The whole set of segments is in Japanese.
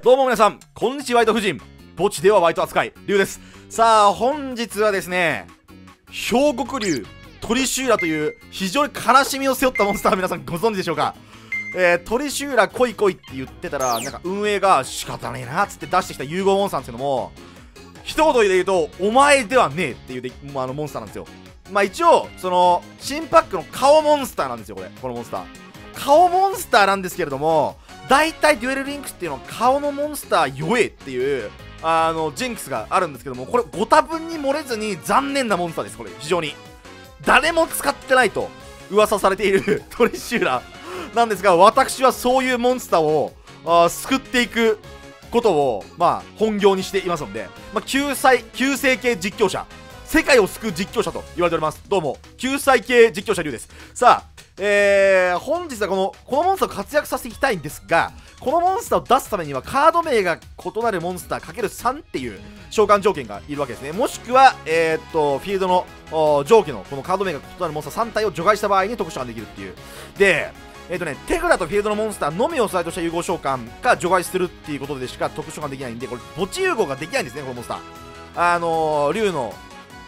どうも皆さん、こんにちは、ワイト夫人。墓地ではワイト扱い、リュウです。さあ、本日はですね、兵国竜、トリシューラという非常に悲しみを背負ったモンスター皆さんご存知でしょうか？えー、トリシューラ来い来いって言ってたら、なんか運営が仕方ねえなっつって出してきた融合モンスターなんですけども、一言で言うと、お前ではねえっていうで、まあ、あのモンスターなんですよ。まあ一応、その、新パックの顔モンスターなんですよ、これ。このモンスター。顔モンスターなんですけれども、大体デュエルリンクスっていうのは顔のモンスター弱えっていう、あの、ジンクスがあるんですけども、これご多分に漏れずに残念なモンスターです、これ。非常に。誰も使ってないと噂されている トリシューラーなんですが、私はそういうモンスターを、あ救っていくことを、まあ、本業にしていますので、まあ、救済、救世系実況者、世界を救う実況者と言われております。どうも、救済系実況者龍です。さあ、えー、本日はこの、このモンスターを活躍させていきたいんですが、このモンスターを出すためにはカード名が異なるモンスター ×3 っていう召喚条件がいるわけですね。もしくは、えー、っと、フィールドの上記のこのカード名が異なるモンスター3体を除外した場合に特殊ができるっていう。で、えっ、とね、テグラとフィールドのモンスターのみを素材とした融合召喚か除外するっていうことでしか特殊召喚できないんで、これ、墓地融合ができないんですね、このモンスター。あのー、竜の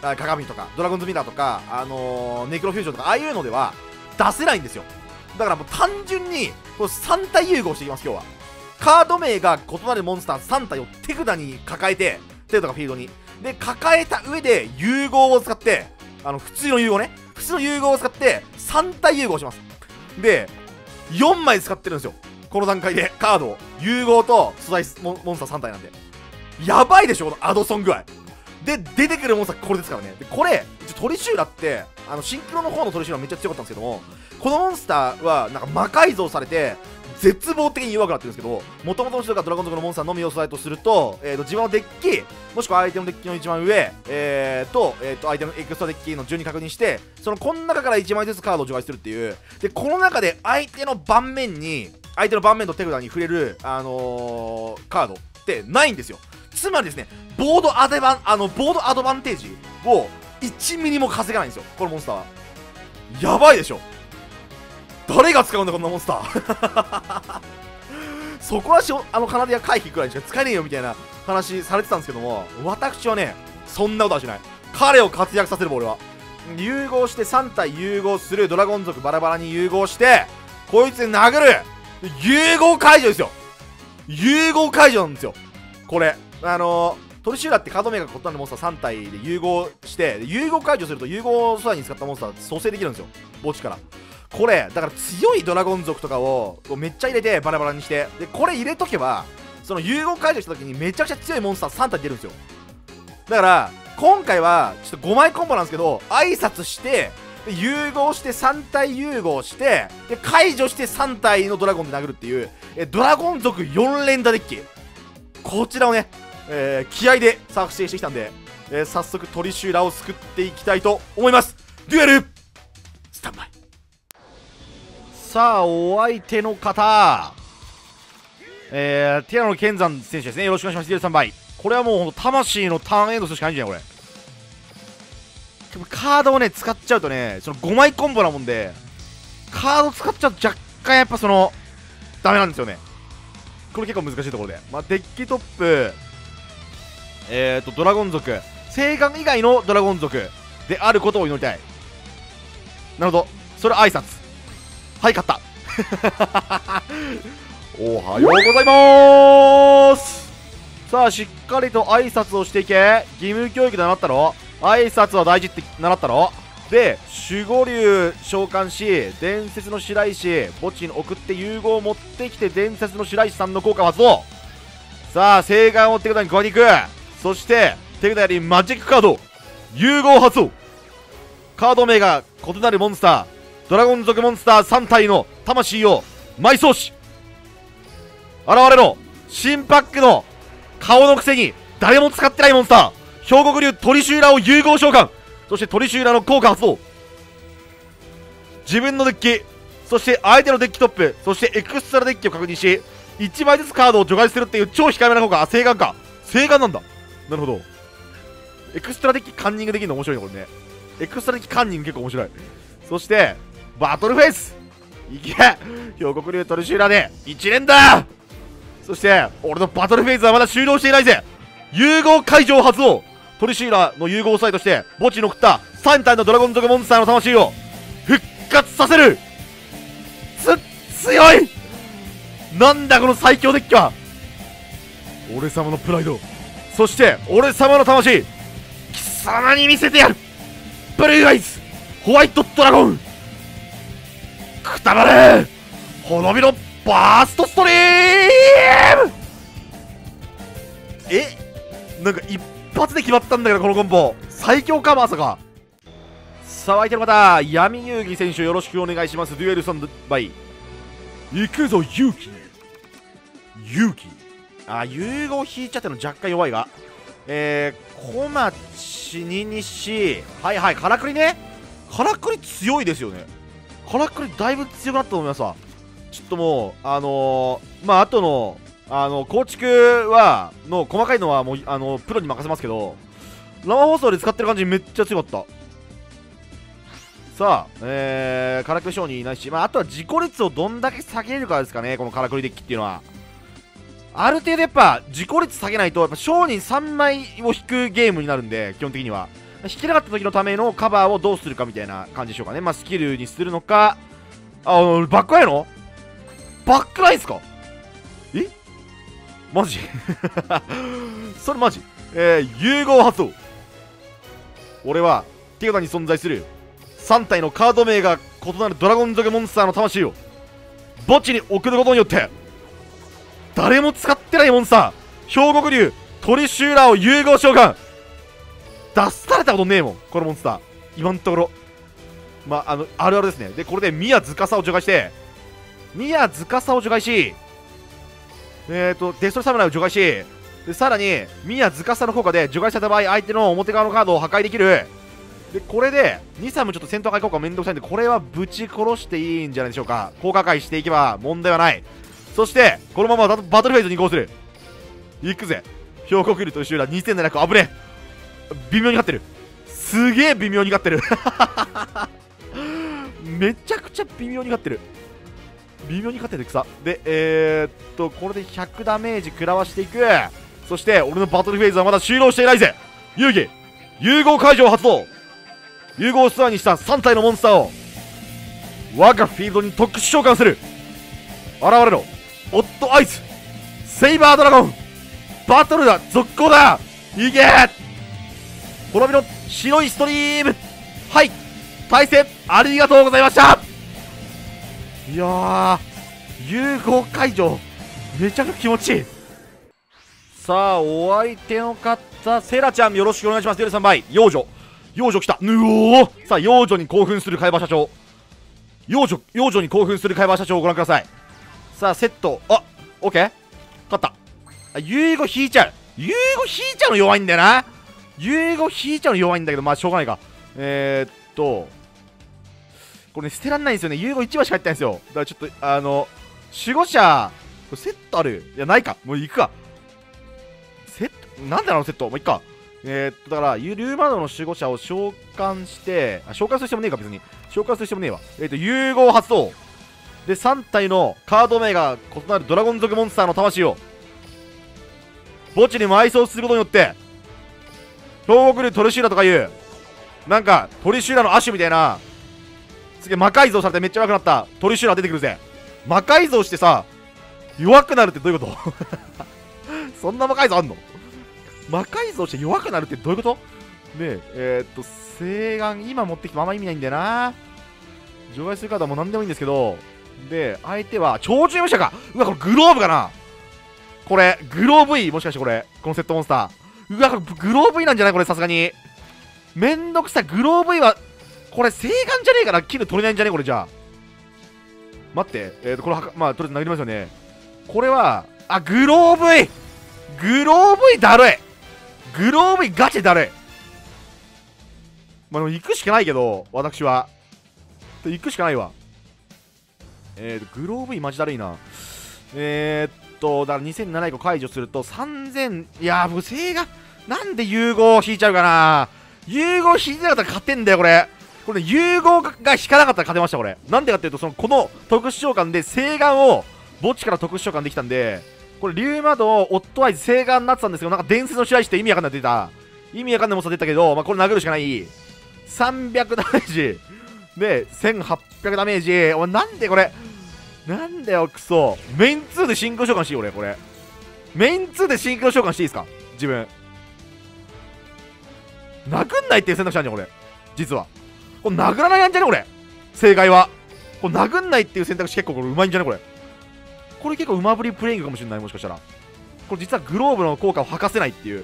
鏡とか、ドラゴンズミラーとか、あのー、ネクロフュージョンとか、ああいうのでは出せないんですよ。だからもう単純に、これ3体融合していきます、今日は。カード名が異なるモンスター3体を手札に抱えて、テグとかフィールドに。で、抱えた上で融合を使って、あの、普通の融合ね。普通の融合を使って、3体融合します。で、4枚使ってるんですよこの段階でカードを融合と素材モンスター3体なんでやばいでしょこのアドソン具合で出てくるモンスターこれですからね。でこれトリシューラってあのシンクロの方のトリシューラめっちゃ強かったんですけどもこのモンスターはなんか魔改造されて絶望的に弱くなってるんですけどもともとの人がドラゴン族のモンスターのみを素材とすると,、えーと、自分のデッキもしくは相手のデッキの一番上、えー、と,、えー、と相手のエクストラデッキの順に確認してそのこの中から1枚ずつカードを除外するっていう。でこの中で相手の盤面に相手の盤面と手札に触れる、あのー、カードってないんですよ。つまりですねボードアドバンあのボードアドバンテージを1ミリも稼がないんですよ。このモンスターは。やばいでしょ。誰が使うんだこんなモンスター。そこはしょあのカナディア回避くらいしか使えねえよみたいな話されてたんですけども私はねそんなことはしない。彼を活躍させる俺は。融合して3体融合するドラゴン族バラバラに融合してこいつに殴る。融合解除ですよ。融合解除なんですよ。これ。あの、トリシューラってカード名が異なるモンスター3体で融合して融合解除すると融合素材に使ったモンスター蘇生できるんですよ。墓地から。これだから強いドラゴン族とかをめっちゃ入れてバラバラにして。でこれ入れとけばその融合解除した時にめちゃくちゃ強いモンスター3体出るんですよ。だから今回はちょっと5枚コンボなんですけど挨拶してで融合して3体融合してで解除して3体のドラゴンで殴るっていうえドラゴン族4連打デッキ。こちらをね、えー、気合で作成してきたんで、えー、早速トリシューラを救っていきたいと思います。デュエルスタンバイ。さあお相手の方。えー、ティアノ剣山選手ですね。よろしくお願いします。デュエル3倍これはもう魂のターンエンドするしかないんじゃないこれ。でもカードをね使っちゃうとねその5枚コンボなもんでカード使っちゃうと若干やっぱそのダメなんですよね。これ結構難しいところで、まあ、デッキトップえーとドラゴン族。聖眼以外のドラゴン族であることを祈りたい。なるほど。それ挨拶。はい勝った。おはようございます。さあしっかりと挨拶をしていけ。義務教育で習ったろ。挨拶は大事って習ったろ。で守護竜召喚し伝説の白石墓地に送って融合を持ってきて伝説の白石さんの効果を発動。さあ聖眼を手札に加えてい。く。そして手札よりマジックカード。融合発動。カード名が異なるモンスター。ドラゴン族モンスター3体の魂を埋葬し。現れろ新パックの顔のくせに誰も使ってないモンスター。氷獄龍トリシューラを融合召喚。そしてトリシューラの効果発動。自分のデッキ。そして相手のデッキトップ。そしてエクストラデッキを確認し1枚ずつカードを除外するっていう超控えめな効果。正眼か。正眼なんだ。なるほど。エクストラデッキカンニングできるの面白いねこれね。エクストラデッキカンニング結構面白い。そしてバトルフェイス。いけ。兵国竜トリシューラーで1連だ。そして俺のバトルフェーズはまだ終了していないぜ。融合会場発動トリシーラの融合サイとして墓地に送った3体のドラゴン族モンスターの魂を復活させる。つ強い。なんだこの最強デッキは。俺様のプライド。そして俺様の魂貴様に見せてやる。ブルーアイズホワイトドラゴン。くたばれ滅びのバーストストリーム。えなんか一発で決まったんだけどこのコンボ。最強かまさかさあ相手の方闇遊戯選手よろしくお願いします。デュエルソンドバイ。行くぞ勇気勇気。あ融合引いちゃっての若干弱いが。えー、小町2西。はいはいからくりね。からくり強いですよね。からくりだいぶ強くなったと思いますわ。ちょっともうあのー、まあ後のあの構築はの細かいのはもうあのプロに任せますけど生放送で使ってる感じめっちゃ強かった。さあ、えー、からくり商人いないし、まあ、あとは自己率をどんだけ下げるかですかね、このからくりデッキっていうのは。ある程度やっぱ自己率下げないと、やっぱ商人3枚を引くゲームになるんで、基本的には。引けなかった時のためのカバーをどうするかみたいな感じでしょうかね。まあ、スキルにするのか、あ、バックアイの？バックラインすか？え？マジ？それマジ？えー、融合発動。俺は手札に存在する。3体のカード名が異なるドラゴン族モンスターの魂を墓地に送ることによって誰も使ってないモンスター。兵国竜トリシューラーを融合召喚。出されたことねえもんこのモンスター。今のところ。まああのあるあるですね。でこれで宮塚さを除外して宮塚さを除外しえっ、ー、とデストロサムライを除外しでさらに宮塚さの効果で除外された場合相手の表側のカードを破壊できる。でこれで2、3もちょっと戦闘破壊効果めんどくさいんでこれはぶち殺していいんじゃないでしょうか。効果解していけば問題はない。そしてこのままバトルフェーズに移行する。いくぜ。兵庫ルと集団2700危ねえ。微妙に勝ってる。すげえ微妙に勝ってる。めちゃくちゃ微妙に勝ってる。微妙に勝ってる草。でえー、っとこれで100ダメージ食らわしていく。そして俺のバトルフェーズはまだ終了していないぜ。遊戯。融合解除発動。融合ストアにした3体のモンスターを我がフィールドに特殊召喚する。現れろ。オットアイス。セイバードラゴン。バトルだ。続行だ。いけ。滅びの白いストリーム。はい。対戦。ありがとうございました。いや融合解除めちゃくちゃ気持ちいい。さあお相手の方セラちゃんよろしくお願いします。デル3倍幼女幼女来た。ぬおさあ幼女に興奮する海馬社長。幼女幼女に興奮する海馬社長をご覧ください。さあセット。あオッケー勝った。あ遺語引いちゃう。遺語引いちゃうの弱いんだよな。遺語引いちゃうの弱いんだけどまあしょうがないか。えー、っとこれね捨てらんないんですよね。遺語1話しか入ってないんですよ。だからちょっとあの守護者これセットある？いやないか。もう行くか。セットなんだろうセット。もういっか。えー、っと、だから、リューマドの守護者を召喚して、あ、召喚する必要もねえか、別に。召喚する必要もねえわ。えー、っと、融合発動。で、3体のカード名が異なるドラゴン族モンスターの魂を、墓地に埋葬することによって、兵国竜トリシューラとかいう、なんか、トリシューラの亜種みたいな、すげえ魔改造されてめっちゃ弱くなったトリシューラ出てくるぜ。魔改造してさ、弱くなるってどういうこと？そんな魔改造あんの？魔改造して弱くなるってどういうこと？ねえ、えー、っと、聖眼、今持ってきてもあんま意味ないんだよな。除外するカードはもう何でもいいんですけど、で、相手は、超重武者か。うわ、これグローブかな。これ、グローブ E もしかしてこれ、このセットモンスター。うわ、これグローブ E なんじゃない？これ、さすがに。めんどくさい、グローブ E は、これ、聖眼じゃねえかな？キル取れないんじゃね？えこれ、じゃあ。待って、えーと、これ、まあ、とりあえず投げますよね。これは、あ、グローブ E! グローブ E だるいグローブガチだるいまあでも行くしかないけど私は。行くしかないわ。えーグローブイマジだるいなえー、っとだから2007個解除すると3000いやー僕正がなんで融合引いちゃうかな融合引いてなかったら勝てんだよこれこれ、融合が引かなかったら勝てましたこれなんでかっていうとそのこの特殊召喚で聖眼を墓地から特殊召喚できたんでこれ、リュウマド、オットアイズ、聖眼になってたんですけど、なんか伝説の試合して意味わかんない出た。意味わかんないモンスター出たけど、まあ、これ殴るしかない。300ダメージ。で、1800ダメージ。お前、なんでこれ。なんだよ、クソ。メイン2でシンクロ召喚していい俺、これ。メイン2でシンクロ召喚していいですか？自分。殴んないっていう選択肢あるじゃん、これ。実は。これ殴らないんじゃねこれ。正解は。これ殴んないっていう選択肢結構これうまいんじゃねこれ。これ結構馬振りプレイングかもしれない、もしかしたら。これ実はグローブの効果を吐かせないっていう。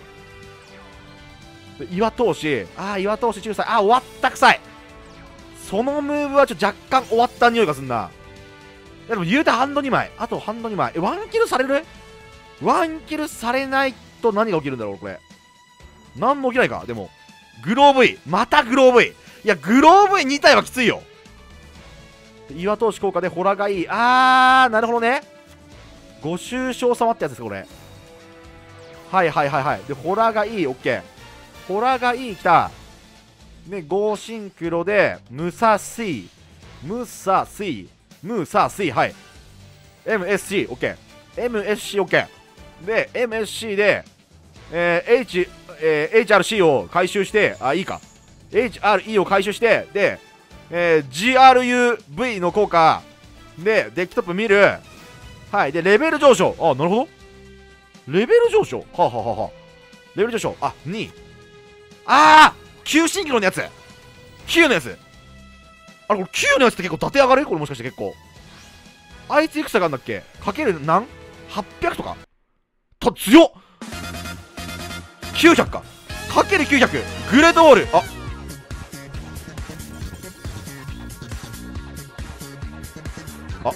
岩投手、ああ、岩投手仲裁、ああ、終わったくさい。そのムーブはちょっと若干終わった匂いがすんな。でも言うてハンド2枚。あとハンド2枚。え、ワンキルされる？ワンキルされないと何が起きるんだろう、これ。何も起きないか？でも、グローブイ。またグローブイ。いや、グローブイ2体はきついよ。岩投手効果でホラがいい。あー、なるほどね。ご愁傷様ってやつですこれ。はいはいはいはい。で、ホラがいい。オッケー。ホラがいい。きた。ね、ゴーシンクロで、ムサスイ。ムサスイ。ムーサスイ。はい。MSC、オッケー。MSC、オッケー。で、MSC で、えー、H、えー、HRC を回収して、あ、いいか。HRE を回収して、で、えー、GRUV の効果で、デッキトップ見る。はい。で、レベル上昇。あ、なるほど。レベル上昇。はあ、はあははあ、レベル上昇。あ、2。あー !9 シンクロのやつ !9 のやつあれ、これ9のやつって結構立て上がる？これもしかして結構。あいついくつ上がるんだっけ？かける何 ?800 とか？と、強っ !900 か。かける900。グレドールあ。あ、